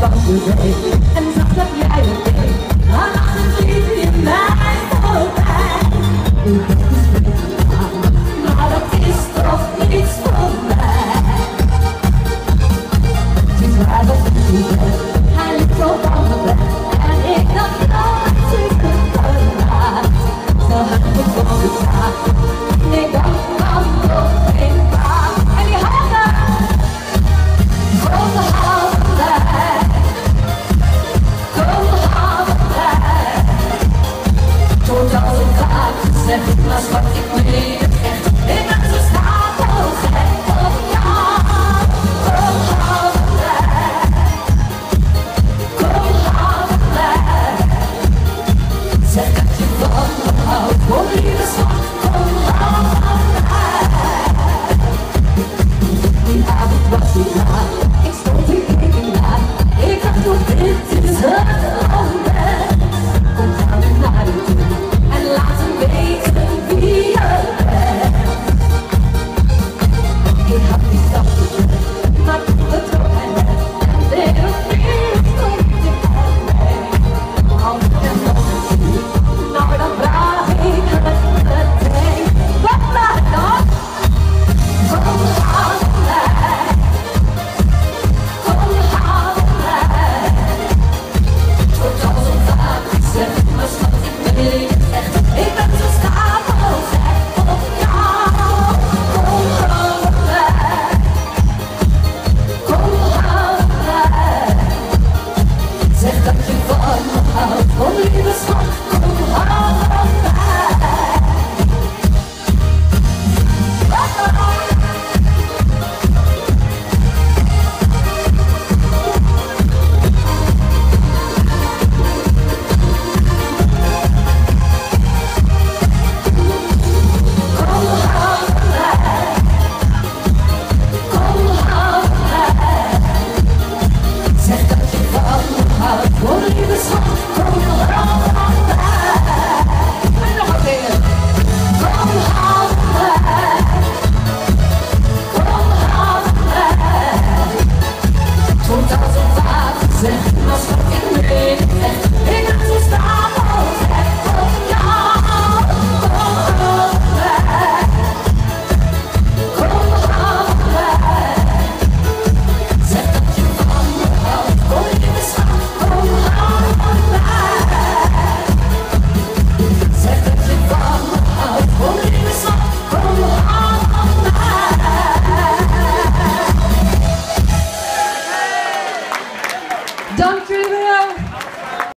fun today. And Нас под baby. It's looking for a home. Only the spark from I'll blow you this home